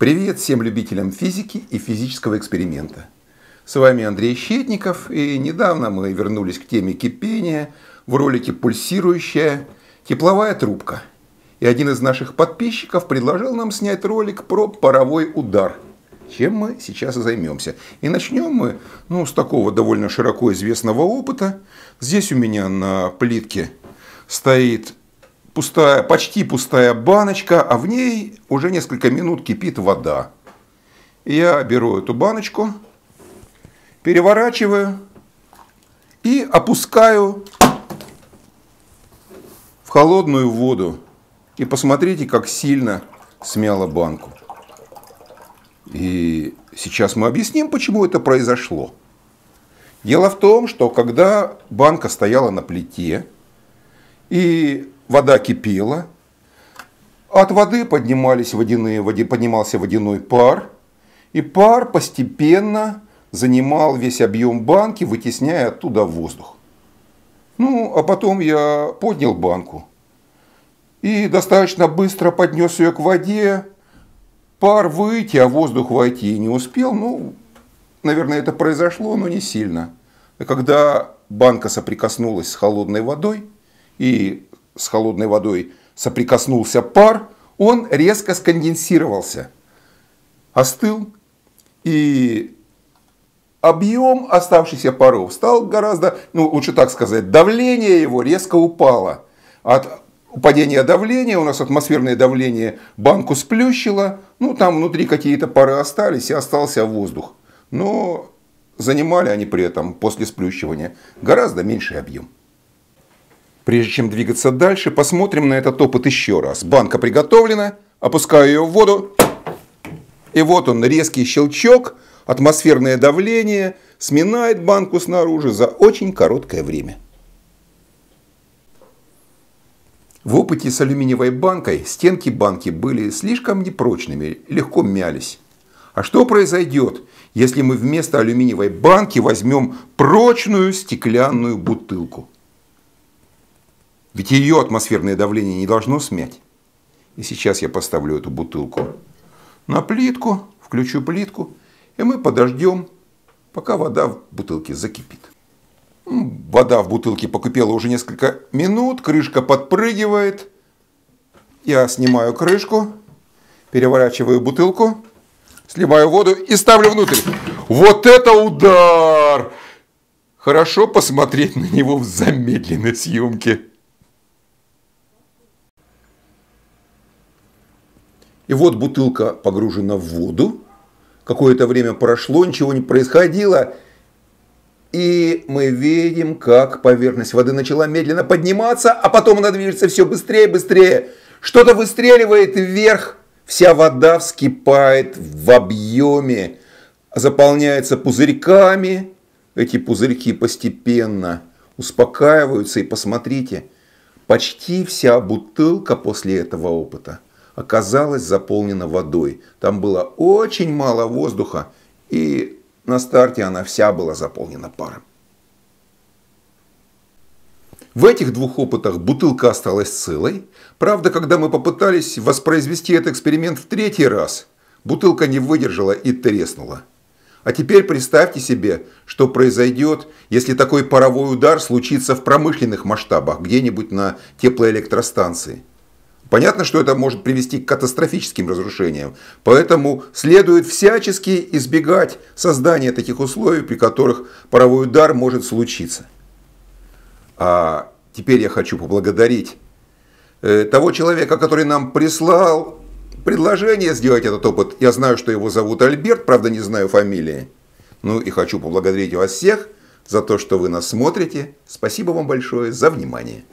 Привет всем любителям физики и физического эксперимента. С вами Андрей Щетников, и недавно мы вернулись к теме кипения в ролике «Пульсирующая тепловая трубка». И один из наших подписчиков предложил нам снять ролик про паровой удар, чем мы сейчас и займемся. И начнем мы ну, с такого довольно широко известного опыта. Здесь у меня на плитке стоит пустая, почти пустая баночка, а в ней уже несколько минут кипит вода. Я беру эту баночку, переворачиваю и опускаю в холодную воду. И посмотрите, как сильно смяло банку. И сейчас мы объясним, почему это произошло. Дело в том, что когда банка стояла на плите, и вода кипела, от воды поднимались водяные, поднимался водяной пар, и пар постепенно занимал весь объем банки, вытесняя оттуда воздух. Ну, а потом я поднял банку и достаточно быстро поднес ее к воде. Пар выйти, а воздух войти не успел. Ну, наверное, это произошло, но не сильно. Когда банка соприкоснулась с холодной водой, и с холодной водой соприкоснулся пар, он резко сконденсировался, остыл, и объем оставшихся паров стал гораздо, ну лучше так сказать, давление его резко упало. От падения давления, у нас атмосферное давление банку сплющило, ну там внутри какие-то пары остались и остался воздух. Но занимали они при этом после сплющивания гораздо меньший объем. Прежде чем двигаться дальше, посмотрим на этот опыт еще раз. Банка приготовлена, опускаю ее в воду. И вот он, резкий щелчок, атмосферное давление сминает банку снаружи за очень короткое время. В опыте с алюминиевой банкой стенки банки были слишком непрочными, легко мялись. А что произойдет, если мы вместо алюминиевой банки возьмем прочную стеклянную бутылку? Ведь ее атмосферное давление не должно смять. И сейчас я поставлю эту бутылку на плитку, включу плитку, и мы подождем, пока вода в бутылке закипит. Вода в бутылке покипела уже несколько минут, крышка подпрыгивает. Я снимаю крышку, переворачиваю бутылку, сливаю воду и ставлю внутрь. Вот это удар! Хорошо посмотреть на него в замедленной съемке. И вот бутылка погружена в воду. Какое-то время прошло, ничего не происходило. И мы видим, как поверхность воды начала медленно подниматься, а потом она движется все быстрее и быстрее. Что-то выстреливает вверх. Вся вода вскипает в объеме, заполняется пузырьками. Эти пузырьки постепенно успокаиваются. И посмотрите, почти вся бутылка после этого опыта – оказалась заполнена водой. Там было очень мало воздуха, и на старте она вся была заполнена паром. В этих двух опытах бутылка осталась целой. Правда, когда мы попытались воспроизвести этот эксперимент в третий раз, бутылка не выдержала и треснула. А теперь представьте себе, что произойдет, если такой паровой удар случится в промышленных масштабах, где-нибудь на теплоэлектростанции. Понятно, что это может привести к катастрофическим разрушениям, поэтому следует всячески избегать создания таких условий, при которых паровой удар может случиться. А теперь я хочу поблагодарить э, того человека, который нам прислал предложение сделать этот опыт. Я знаю, что его зовут Альберт, правда не знаю фамилии. Ну и хочу поблагодарить вас всех за то, что вы нас смотрите. Спасибо вам большое за внимание.